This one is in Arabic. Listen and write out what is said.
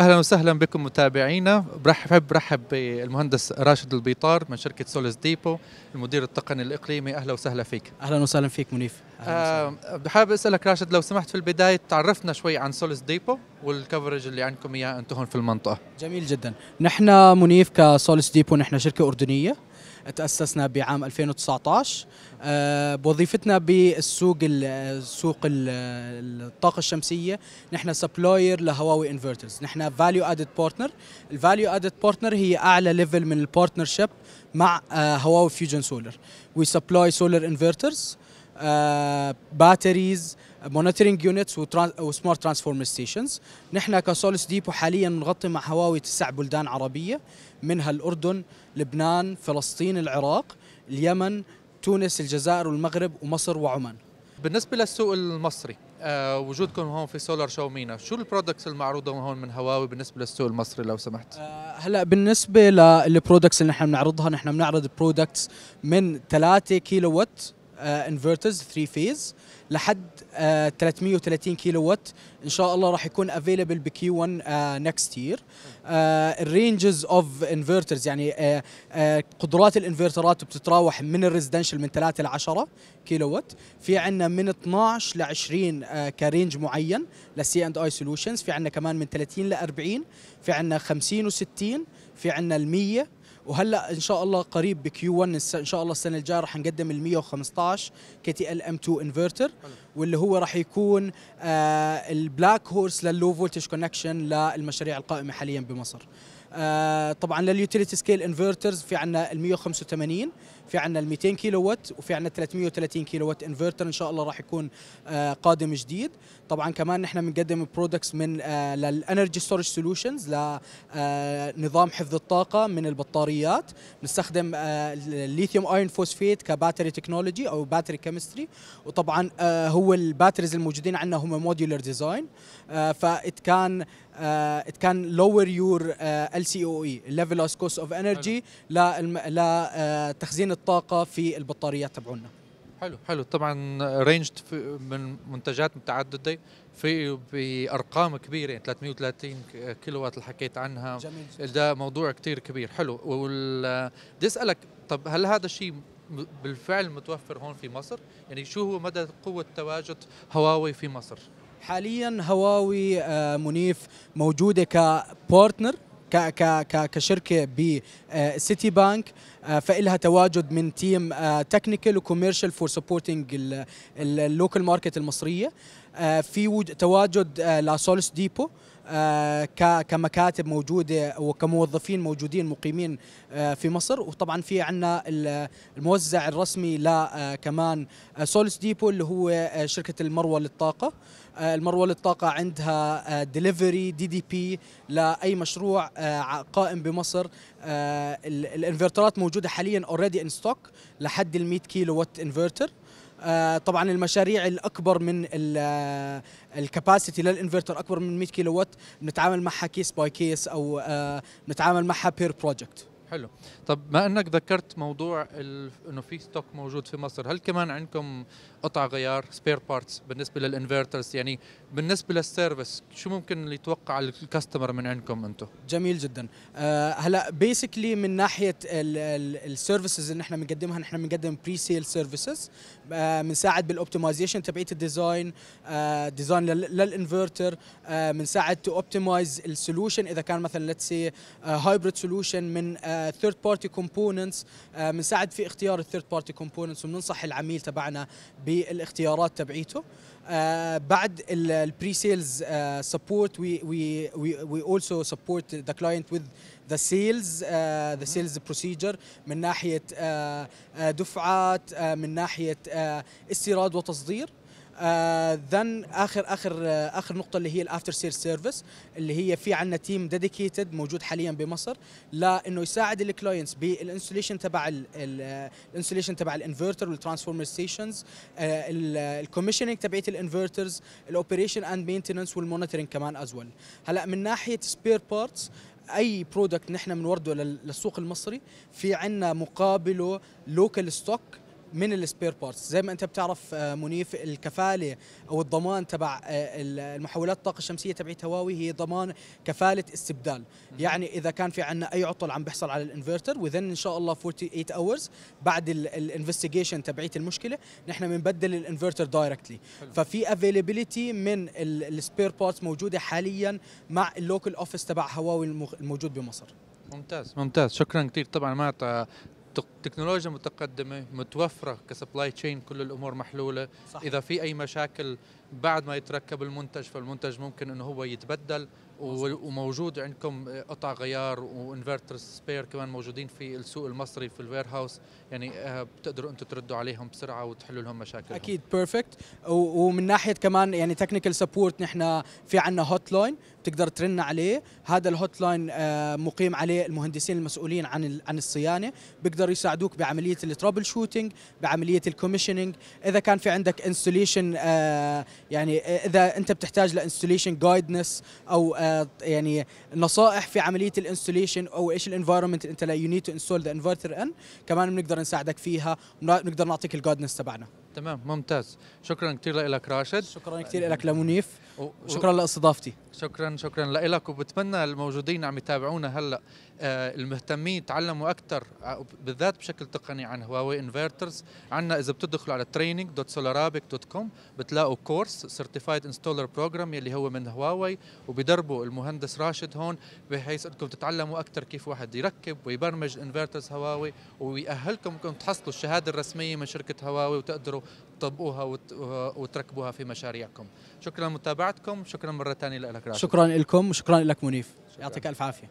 أهلا وسهلا بكم متابعينا. برحب برحب بالمهندس راشد البيطار من شركة Solis Depot المدير التقني الإقليمي. أهلا وسهلا فيك. أهلا وسهلا فيك منيف. أه حابب أسألك راشد لو سمحت في البداية تعرفنا شوي عن Solis Depot وال coverage اللي عندكم إياه أنتم هون في المنطقة. جميل جدا. نحن منيف ك Solis Depot نحن شركة أردنية. تأسسنا بعام 2019 أه بوظيفتنا بالسوق السوق الطاقة الشمسية نحن supplier لهواوي inverters نحن value added partner ال value added partner هي أعلى level من ال partnership مع أه هواوي FusionSolar we supply solar inverters batteries monitoring units و smart transformer stations نحن ك Solis Depot حاليا نغطي مع هواوي تسع بلدان عربية منها الأردن لبنان فلسطين العراق اليمن تونس الجزائر والمغرب ومصر وعمان. بالنسبة للسوق المصري آه وجودكم هون في Solar Show MENA شو ال products المعروضة هون من هواوي بالنسبة للسوق المصري لو سمحت؟ آه هلأ بالنسبة لل products اللي نحن بنعرضها نحن بنعرض products من 3 كيلو وات inverters 3 phase لحد آه، 330 كيلو وات. إن شاء الله راح يكون available ب Q 1 next year ال ranges of inverters يعني آه، آه، قدرات الانفرترات بتتراوح من ال residential من 3 ل 10 كيلو وات. في عندنا من 12 ل 20 ك range معين لل C and I solutions في عندنا كمان من 30 ل 40 في عندنا 50 و60 في عندنا ال 100 وهلأ إن شاء الله قريب ب Q 1 إن شاء الله السنة الجاية راح نقدم ال 115 KTL M 2 انفرتر واللي هو راح يكون آه ال black horse لل low voltage connection للمشاريع القائمة حاليا بمصر. طبعا لل utility scale inverters في عندنا ال 185 في عندنا ال 200 كيلو وات وفي عندنا 330 كيلو وات انفرتر إن شاء الله راح يكون آه قادم جديد. طبعا كمان نحن بنقدم products من آه لل energy storage solutions لنظام حفظ الطاقة من البطاريات. بنستخدم آه ال lithium iron phosphate ك battery technology أو battery chemistry وطبعا آه هو ال batteries الموجودين عندنا هم modular design آه ف it can lower your LCOE levelized cost of energy لتخزين الطاقة في البطاريات تبعونا. حلو حلو. طبعا range من منتجات متعددة في بأرقام كبيرة يعني 330 كيلو وات اللي حكيت عنها. جميل ده موضوع كتير كبير. حلو. بدي أسألك طب هل هذا الشيء بالفعل متوفر هون في مصر؟ يعني شو هو مدى قوة تواجد هواوي في مصر؟ حاليا هواوي منيف موجودة ك partner كشركة بسيتي بانك فإلها تواجد من team technical و commercial for supporting ال local market المصرية. في تواجد ل Solis Depot كمكاتب موجودة وكموظفين موجودين مقيمين في مصر. وطبعا في عندنا الموزع الرسمي ل كمان Solis Depot اللي هو شركة المروة للطاقة. المروة للطاقة عندها delivery DDP لأي مشروع قائم بمصر الانفرترات موجودة حاليا already in stock لحد ال 100 كيلو وات انفرتر آه طبعا المشاريع الأكبر من ال capacity للإنفرتر أكبر من 100 كيلو وات بنتعامل معها case by case أو آه بنتعامل معها per project حلو. طب ما إنك ذكرت موضوع إنه في stock موجود في مصر هل كمان عندكم قطع غيار spare parts بالنسبة لل inverters يعني بالنسبة لل service شو ممكن اللي يتوقع ال customer من عندكم أنتم جميل جدا. آه هلأ basically من ناحية ال services اللي نحن بنقدمها نحن بنقدم pre-sale services بنساعد بال optimization تبعية ال design آه design لل inverter بنساعد to optimize ال solution إذا كان مثلا let's say hybrid solution من third party components بنساعد في اختيار ال third party components وبننصح العميل تبعنا بالاختيارات تبعيته. آه بعد ال pre-sales support we we we also support the client with the sales the sales procedure من ناحية uh, uh, دفعات uh, من ناحية استيراد وتصدير. then uh, اخر آخر uh, آخر نقطة اللي هي ال after sale service اللي هي في عندنا team dedicated موجود حاليا بمصر لأنه يساعد ال clients بال installation تبع الانستليشن تبع الانفرتر والترانسفورمر ستيشنز الكوميشننج تبعية ال inverters ال operation and maintenance وال monitoring كمان as well هلا من ناحية spare parts أي product نحن بنورده للسوق المصري في عندنا مقابله local stock من ال spare parts زي ما أنت بتعرف آه، منيف الكفالة أو الضمان تبع آه، المحولات الطاقة الشمسية تبعت هواوي هي ضمان كفالة استبدال. يعني إذا كان في عندنا أي عطل عم بيحصل على ال inverter within إن شاء الله 48 hours بعد ال investigation تبعت المشكلة نحن بنبدل ال inverter directly ففي availability من ال spare parts موجودة حاليا مع ال local office تبع هواوي الموجود بمصر. ممتاز ممتاز. شكرا كثير طبعا معناتها تكنولوجيا متقدمة متوفرة ك supply chain كل الأمور محلولة صح. إذا في أي مشاكل بعد ما يتركب المنتج فالمنتج ممكن إنه هو يتبدل وموجود عندكم قطع غيار و inverter spare كمان موجودين في السوق المصري في ال warehouse يعني آه، بتقدروا أنتم تردوا عليهم بسرعة وتحلوا لهم مشاكل أكيد perfect ومن ناحية كمان يعني technical support نحن في عندنا hotline بتقدر ترن عليه. هذا ال hotline آه، مقيم عليه المهندسين المسؤولين عن عن الصيانة. بيقدروا يساعدوك بعملية ال troubleshooting بعملية ال commissioning إذا كان في عندك installation آه، يعني إذا أنت بتحتاج ل installation guidance أو يعني نصائح في عملية ال installation أو إيش ال environment أنت you need to install the inverter in كمان بنقدر نساعدك فيها ونقدر نعطيك ال guidance تبعنا. تمام ممتاز. شكرا كثير لك راشد. شكرا كثير لك لمنيف. شكرا لإستضافتي. شكرا شكرا لك وبتمنى الموجودين عم يتابعونا هلأ. آه المهتمين يتعلموا أكثر بالذات بشكل تقني عن هواوي inverters عندنا إذا بتدخلوا على training.solarabic.com بتلاقوا course certified installer program يلي هو من هواوي. وبيدربوا المهندس راشد هون بحيث إنكم تتعلموا أكثر كيف واحد يركب ويبرمج inverters هواوي. ويأهلكم إنكم تحصلوا الشهادة الرسمية من شركة هواوي وتقدروا تطبقوها وتركبوها في مشاريعكم. شكرا لمتابعتكم شكرا مرة ثانية لك شكرا لكم وشكرا لك منيف. يعطيك ألف عافية.